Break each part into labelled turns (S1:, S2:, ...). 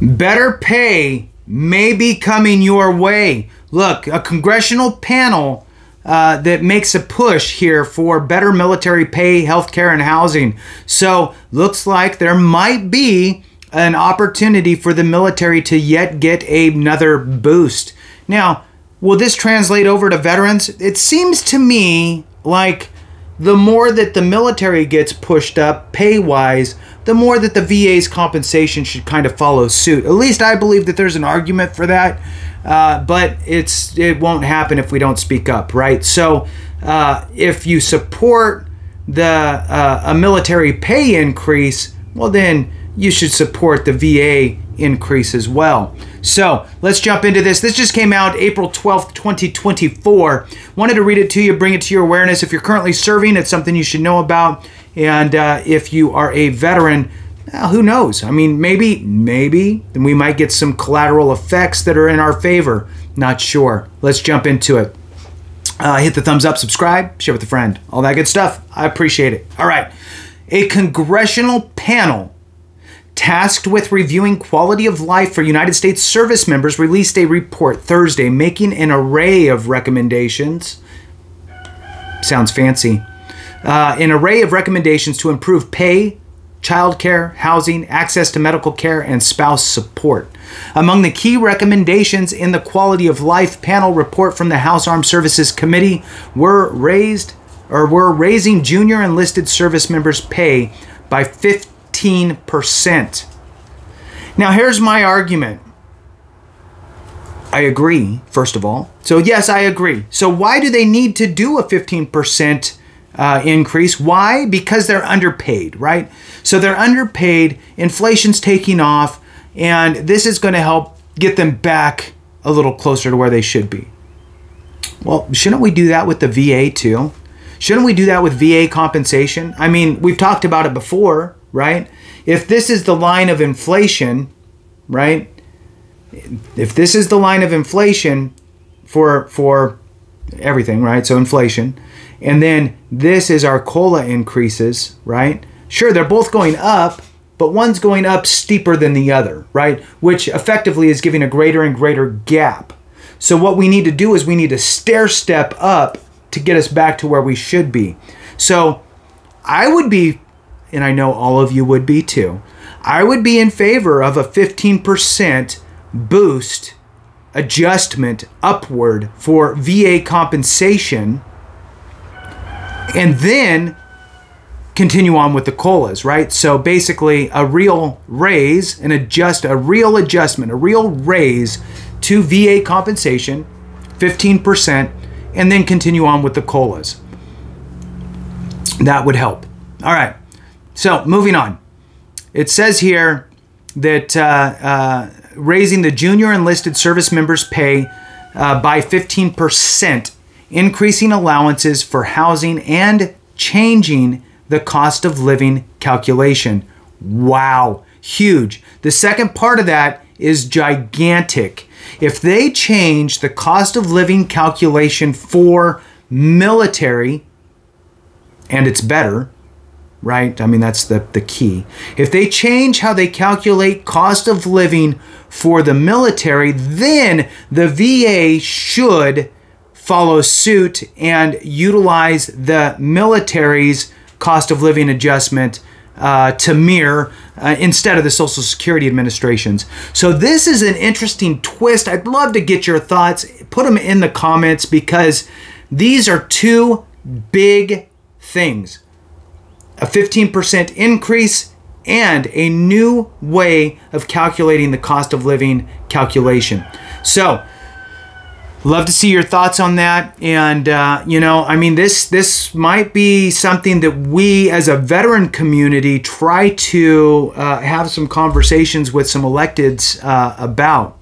S1: Better pay may be coming your way. Look, a congressional panel uh, that makes a push here for better military pay, healthcare, and housing. So, looks like there might be an opportunity for the military to yet get another boost. Now, will this translate over to veterans? It seems to me like the more that the military gets pushed up pay wise, the more that the VA's compensation should kind of follow suit. At least I believe that there's an argument for that, uh, but it's it won't happen if we don't speak up, right? So uh, if you support the uh, a military pay increase, well then you should support the VA increase as well. So let's jump into this. This just came out April 12th, 2024. Wanted to read it to you, bring it to your awareness. If you're currently serving, it's something you should know about. And uh, if you are a veteran, well, who knows? I mean, maybe, maybe then we might get some collateral effects that are in our favor. Not sure. Let's jump into it. Uh, hit the thumbs up, subscribe, share with a friend, all that good stuff. I appreciate it. All right. A congressional panel tasked with reviewing quality of life for United States service members, released a report Thursday making an array of recommendations. Sounds fancy. Uh, an array of recommendations to improve pay, childcare, housing, access to medical care, and spouse support. Among the key recommendations in the Quality of Life panel report from the House Armed Services Committee were raised or were raising junior enlisted service members' pay by 50 15%. Now, here's my argument. I agree, first of all. So, yes, I agree. So, why do they need to do a 15% uh, increase? Why? Because they're underpaid, right? So, they're underpaid, inflation's taking off, and this is going to help get them back a little closer to where they should be. Well, shouldn't we do that with the VA too? Shouldn't we do that with VA compensation? I mean, we've talked about it before right? If this is the line of inflation, right? If this is the line of inflation for for everything, right? So inflation, and then this is our cola increases, right? Sure, they're both going up, but one's going up steeper than the other, right? Which effectively is giving a greater and greater gap. So what we need to do is we need to stair step up to get us back to where we should be. So I would be and I know all of you would be too, I would be in favor of a 15% boost adjustment upward for VA compensation and then continue on with the colas, right? So basically a real raise and adjust a real adjustment, a real raise to VA compensation, 15%, and then continue on with the colas. That would help. All right. So, moving on. It says here that uh, uh, raising the junior enlisted service members' pay uh, by 15%, increasing allowances for housing, and changing the cost of living calculation. Wow, huge. The second part of that is gigantic. If they change the cost of living calculation for military, and it's better, right? I mean, that's the, the key. If they change how they calculate cost of living for the military, then the VA should follow suit and utilize the military's cost of living adjustment uh, to mirror uh, instead of the Social Security Administration's. So, this is an interesting twist. I'd love to get your thoughts. Put them in the comments because these are two big things a 15% increase, and a new way of calculating the cost of living calculation. So, love to see your thoughts on that and uh, you know i mean this this might be something that we as a veteran community try to uh, have some conversations with some electeds uh, about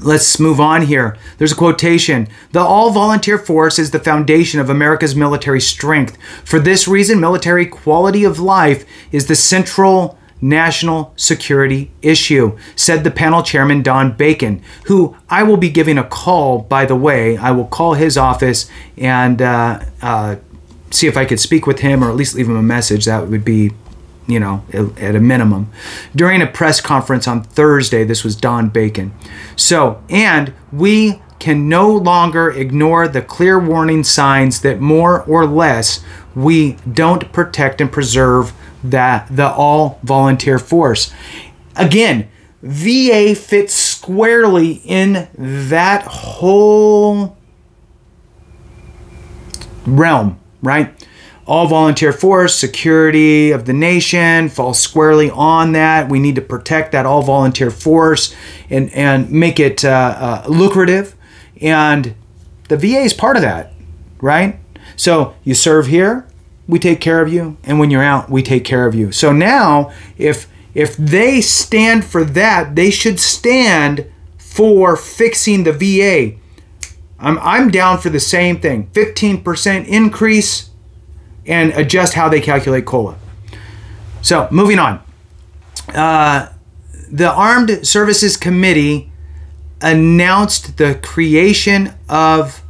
S1: Let's move on here. There's a quotation. The all volunteer force is the foundation of America's military strength. For this reason, military quality of life is the central national security issue, said the panel chairman Don Bacon, who I will be giving a call, by the way. I will call his office and uh, uh, see if I could speak with him or at least leave him a message. That would be you know, at a minimum. During a press conference on Thursday, this was Don Bacon. So, and we can no longer ignore the clear warning signs that more or less we don't protect and preserve that the all volunteer force. Again, VA fits squarely in that whole realm, right? All volunteer force, security of the nation falls squarely on that. We need to protect that all volunteer force and, and make it uh, uh, lucrative. And the VA is part of that, right? So you serve here, we take care of you, and when you're out, we take care of you. So now, if if they stand for that, they should stand for fixing the VA. I'm, I'm down for the same thing 15% increase and adjust how they calculate COLA. So, moving on. Uh, the Armed Services Committee announced the creation of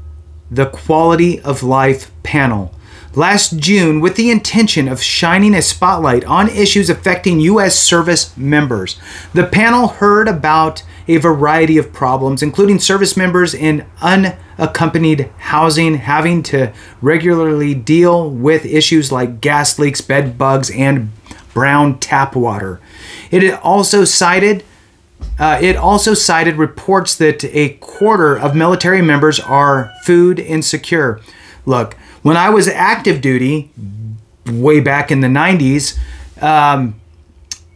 S1: the Quality of Life Panel last June with the intention of shining a spotlight on issues affecting U.S. service members. The panel heard about a variety of problems, including service members in unaccompanied housing having to regularly deal with issues like gas leaks, bed bugs, and brown tap water. It also cited uh, it also cited reports that a quarter of military members are food insecure. Look, when I was active duty, way back in the 90s, um,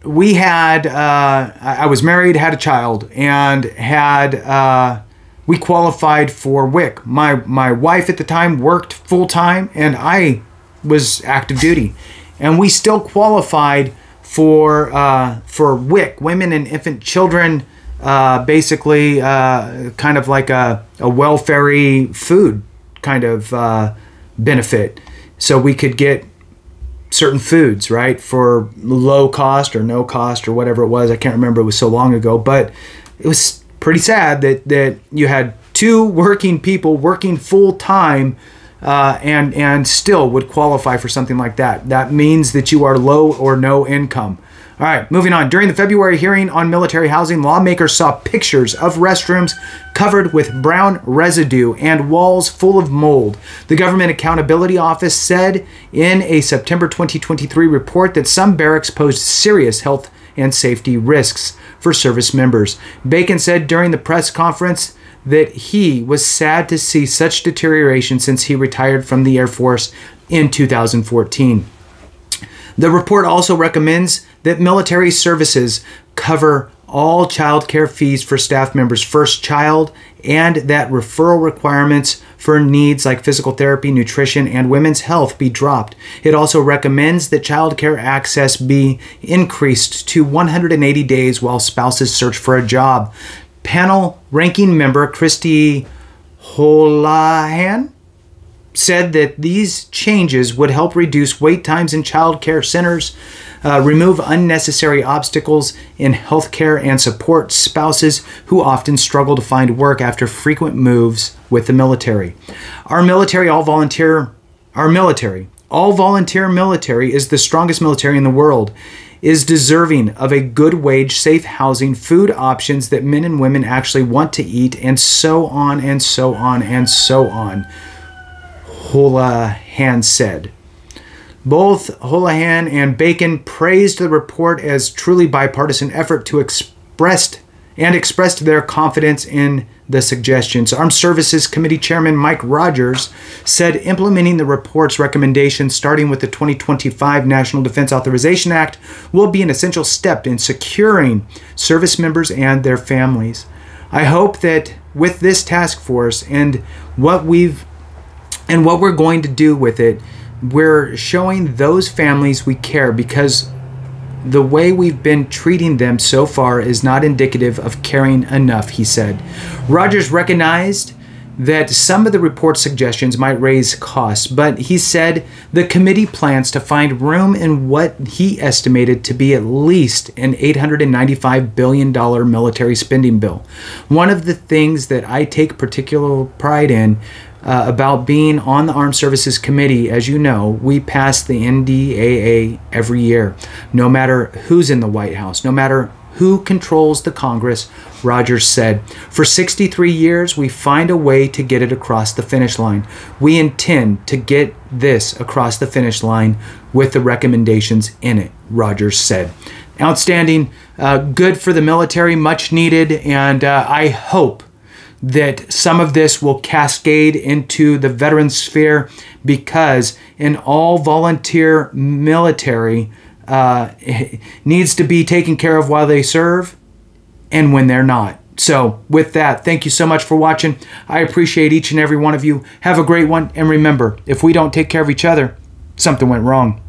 S1: we had uh, I was married, had a child, and had uh, we qualified for WIC. My my wife at the time worked full time, and I was active duty, and we still qualified for uh, for WIC, Women and Infant Children. Uh, basically, uh, kind of like a, a welfare food kind of uh, benefit, so we could get certain foods, right, for low cost or no cost or whatever it was. I can't remember; it was so long ago, but it was pretty sad that that you had two working people working full time. Uh, and and still would qualify for something like that. That means that you are low or no income. All right, moving on. During the February hearing on military housing, lawmakers saw pictures of restrooms covered with brown residue and walls full of mold. The Government Accountability Office said in a September 2023 report that some barracks posed serious health and safety risks for service members. Bacon said during the press conference that he was sad to see such deterioration since he retired from the Air Force in 2014. The report also recommends that military services cover all child care fees for staff members' first child and that referral requirements for needs like physical therapy, nutrition, and women's health be dropped. It also recommends that child care access be increased to 180 days while spouses search for a job. Panel ranking member Chrissy Houlahan said that these changes would help reduce wait times in child care centers, uh, remove unnecessary obstacles in healthcare, and support spouses who often struggle to find work after frequent moves with the military. Our military, all volunteer, our military, all volunteer military is the strongest military in the world is deserving of a good wage, safe housing, food options that men and women actually want to eat, and so on and so on and so on. Houlahan said. Both Houlahan and Bacon praised the report as truly bipartisan effort to express and expressed their confidence in the suggestions. Armed Services Committee Chairman Mike Rogers said implementing the report's recommendations, starting with the 2025 National Defense Authorization Act, will be an essential step in securing service members and their families. I hope that with this task force and what we've and what we're going to do with it, we're showing those families we care because the way we've been treating them so far is not indicative of caring enough, he said. Rogers recognized that some of the report's suggestions might raise costs, but he said the committee plans to find room in what he estimated to be at least an $895 billion military spending bill. One of the things that I take particular pride in uh, about being on the Armed Services Committee, as you know, we pass the NDAA every year, no matter who's in the White House, no matter who controls the Congress, Rogers said. For 63 years, we find a way to get it across the finish line. We intend to get this across the finish line with the recommendations in it, Rogers said. Outstanding, uh, good for the military, much needed, and uh, I hope that some of this will cascade into the veteran sphere because an all volunteer military uh, needs to be taken care of while they serve and when they're not. So, with that, thank you so much for watching. I appreciate each and every one of you. Have a great one. And remember, if we don't take care of each other, something went wrong.